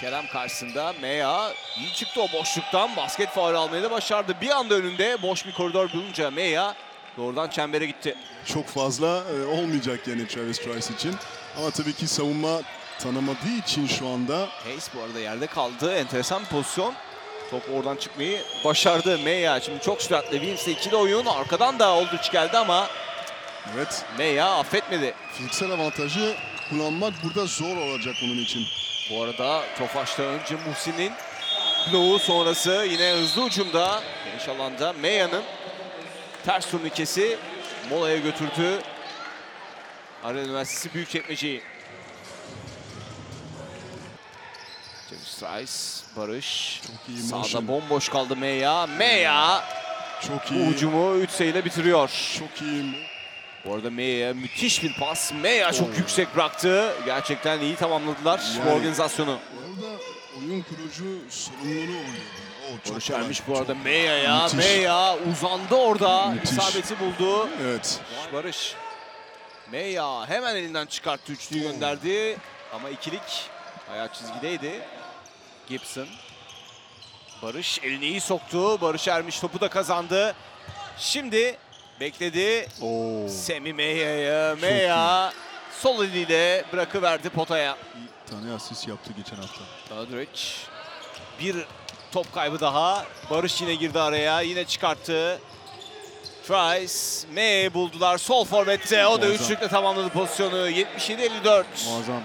Kerem karşısında Meya iyi çıktı o boşluktan. Basket faul almayı da başardı. Bir anda önünde boş bir koridor bulunca Meya doğrudan çembere gitti. Çok fazla e, olmayacak yani Travis Trice için. Ama tabii ki savunma tanımadığı için şu anda Hayes bu arada yerde kaldı. Enteresan bir pozisyon. Top oradan çıkmayı başardı Meya. Şimdi çok süratli. Williams'le ikili oyun. Arkadan da Oldrich geldi ama evet Meya affetmedi. fiziksel avantajı kullanmak burada zor olacak onun için. Bu arada Tofaş'ta önce Muhsin'in bloğu sonrası yine hızlı ucumda geniş alanda Meya'nın ters turnikesi molaya götürdü. Aran Üniversitesi Büyükçekmece'yi. James Rice, Barış. Çok iyi Sağda motion. bomboş kaldı Meya. Meya Çok bu iyi. hücumu 3 sayıyla bitiriyor. Çok iyi. Bu arada Meya'ya müthiş bir pas. Meya çok Oo. yüksek bıraktı. Gerçekten iyi tamamladılar bu Yani- organizasyonu. Orada oyun kurucu sorumluluğu oluyor. O çok Barış Ermiş bu arada Meya'ya. Meya uzandı orada. Müthiş. İsabeti buldu. Evet. Barış. Meya hemen elinden çıkarttı. Üçlüyü gönderdi. Ama ikilik ayağı çizgideydi. Gibson. Barış elini iyi soktu. Barış Ermiş topu da kazandı. Şimdi bekledi. Oo. Semi Meya'ya. Meya sol eliyle bırakıverdi potaya. Bir tane asist yaptı geçen hafta. Dodric. Bir top kaybı daha. Barış yine girdi araya. Yine çıkarttı. Trice. May buldular. Sol forvette. O da Muazzam. üçlükle tamamladı pozisyonu. 77-54. Muazzam.